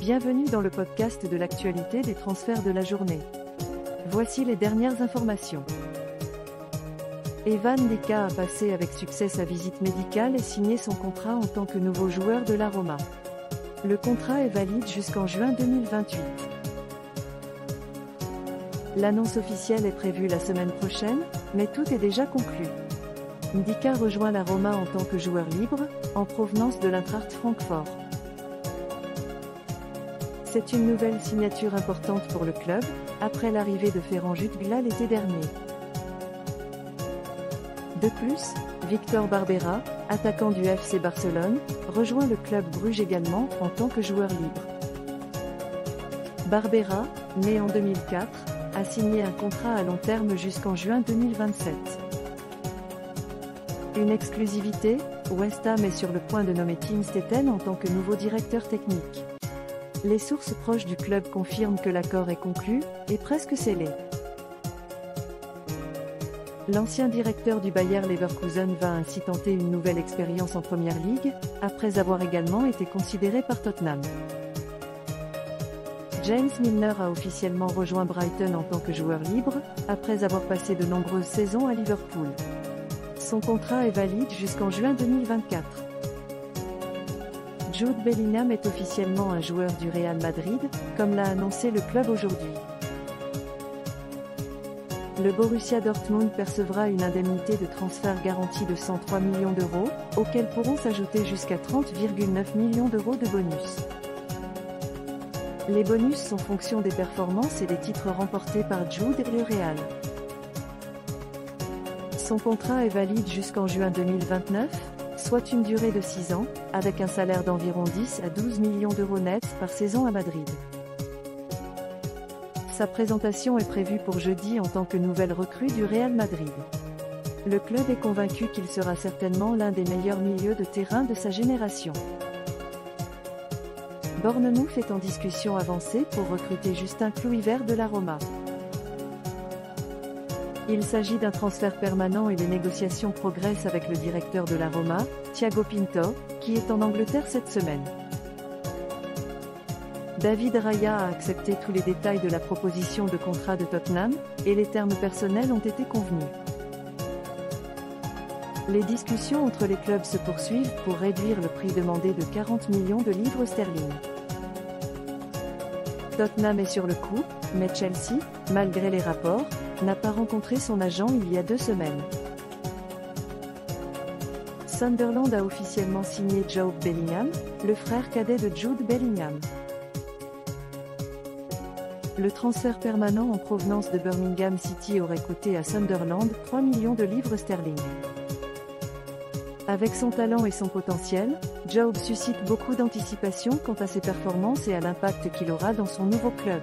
Bienvenue dans le podcast de l'actualité des transferts de la journée. Voici les dernières informations. Evan Lika a passé avec succès sa visite médicale et signé son contrat en tant que nouveau joueur de la Roma. Le contrat est valide jusqu'en juin 2028. L'annonce officielle est prévue la semaine prochaine, mais tout est déjà conclu. Ndika rejoint la Roma en tant que joueur libre, en provenance de l'Eintracht Francfort. C'est une nouvelle signature importante pour le club, après l'arrivée de Ferran Jutgla l'été dernier. De plus, Victor Barbera, attaquant du FC Barcelone, rejoint le club Bruges également en tant que joueur libre. Barbera, né en 2004, a signé un contrat à long terme jusqu'en juin 2027. Une exclusivité, West Ham est sur le point de nommer Tim Stetten en tant que nouveau directeur technique. Les sources proches du club confirment que l'accord est conclu, et presque scellé. L'ancien directeur du Bayer Leverkusen va ainsi tenter une nouvelle expérience en Première Ligue, après avoir également été considéré par Tottenham. James Milner a officiellement rejoint Brighton en tant que joueur libre, après avoir passé de nombreuses saisons à Liverpool. Son contrat est valide jusqu'en juin 2024. Jude Bellingham est officiellement un joueur du Real Madrid, comme l'a annoncé le club aujourd'hui. Le Borussia Dortmund percevra une indemnité de transfert garantie de 103 millions d'euros, auxquels pourront s'ajouter jusqu'à 30,9 millions d'euros de bonus. Les bonus sont fonction des performances et des titres remportés par Jude et le Real. Son contrat est valide jusqu'en juin 2029, soit une durée de 6 ans, avec un salaire d'environ 10 à 12 millions d'euros nets par saison à Madrid. Sa présentation est prévue pour jeudi en tant que nouvelle recrue du Real Madrid. Le club est convaincu qu'il sera certainement l'un des meilleurs milieux de terrain de sa génération. Bournemouth est en discussion avancée pour recruter Justin Kluivert de la Roma. Il s'agit d'un transfert permanent et les négociations progressent avec le directeur de la Roma, Thiago Pinto, qui est en Angleterre cette semaine. David Raya a accepté tous les détails de la proposition de contrat de Tottenham, et les termes personnels ont été convenus. Les discussions entre les clubs se poursuivent pour réduire le prix demandé de 40 millions de livres sterling. Tottenham est sur le coup, mais Chelsea, malgré les rapports, n'a pas rencontré son agent il y a deux semaines. Sunderland a officiellement signé Joe Bellingham, le frère cadet de Jude Bellingham. Le transfert permanent en provenance de Birmingham City aurait coûté à Sunderland 3 millions de livres sterling. Avec son talent et son potentiel, Job suscite beaucoup d'anticipation quant à ses performances et à l'impact qu'il aura dans son nouveau club.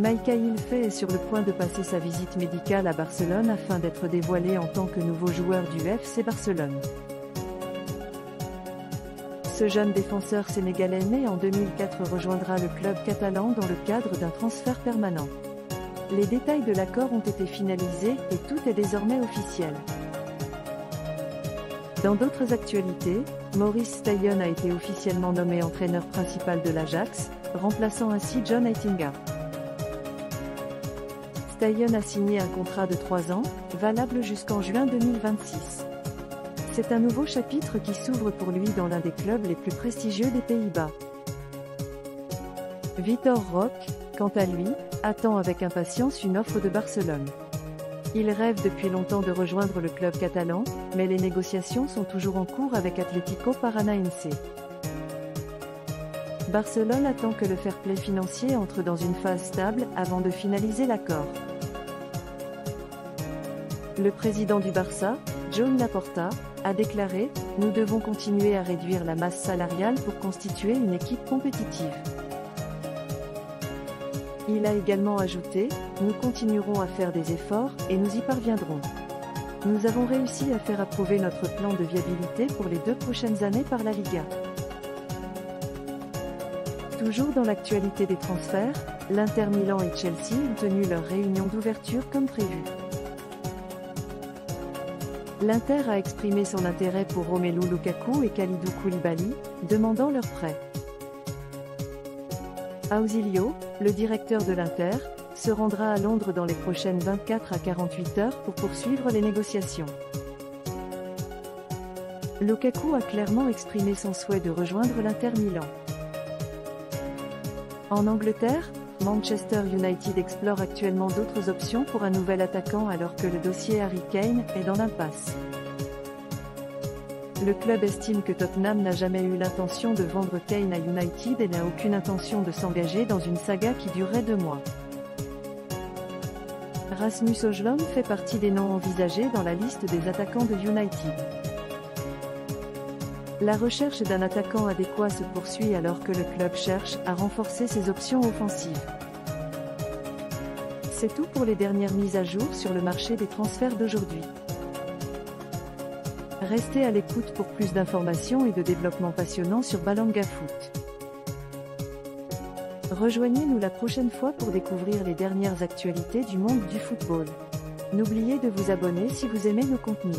Michael Fay est sur le point de passer sa visite médicale à Barcelone afin d'être dévoilé en tant que nouveau joueur du FC Barcelone. Ce jeune défenseur sénégalais né en 2004 rejoindra le club catalan dans le cadre d'un transfert permanent. Les détails de l'accord ont été finalisés et tout est désormais officiel. Dans d'autres actualités, Maurice Stayon a été officiellement nommé entraîneur principal de l'Ajax, remplaçant ainsi John Heitinga. Stayon a signé un contrat de 3 ans, valable jusqu'en juin 2026. C'est un nouveau chapitre qui s'ouvre pour lui dans l'un des clubs les plus prestigieux des Pays-Bas. Vitor Roque, quant à lui, attend avec impatience une offre de Barcelone. Il rêve depuis longtemps de rejoindre le club catalan, mais les négociations sont toujours en cours avec Atlético Paranaense. Barcelone attend que le fair play financier entre dans une phase stable avant de finaliser l'accord. Le président du Barça, John Laporta, a déclaré « Nous devons continuer à réduire la masse salariale pour constituer une équipe compétitive ». Il a également ajouté « Nous continuerons à faire des efforts, et nous y parviendrons. Nous avons réussi à faire approuver notre plan de viabilité pour les deux prochaines années par la Liga ». Toujours dans l'actualité des transferts, l'Inter Milan et Chelsea ont tenu leur réunion d'ouverture comme prévu. L'Inter a exprimé son intérêt pour Romelu Lukaku et Kalidou Koulibaly, demandant leur prêt. Ausilio, le directeur de l'Inter, se rendra à Londres dans les prochaines 24 à 48 heures pour poursuivre les négociations. Lukaku a clairement exprimé son souhait de rejoindre l'Inter Milan. En Angleterre, Manchester United explore actuellement d'autres options pour un nouvel attaquant alors que le dossier Harry Kane est dans l'impasse. Le club estime que Tottenham n'a jamais eu l'intention de vendre Kane à United et n'a aucune intention de s'engager dans une saga qui durerait deux mois. Rasmus Ojlund fait partie des noms envisagés dans la liste des attaquants de United. La recherche d'un attaquant adéquat se poursuit alors que le club cherche à renforcer ses options offensives. C'est tout pour les dernières mises à jour sur le marché des transferts d'aujourd'hui. Restez à l'écoute pour plus d'informations et de développements passionnants sur Balanga Foot. Rejoignez-nous la prochaine fois pour découvrir les dernières actualités du monde du football. N'oubliez de vous abonner si vous aimez nos contenus.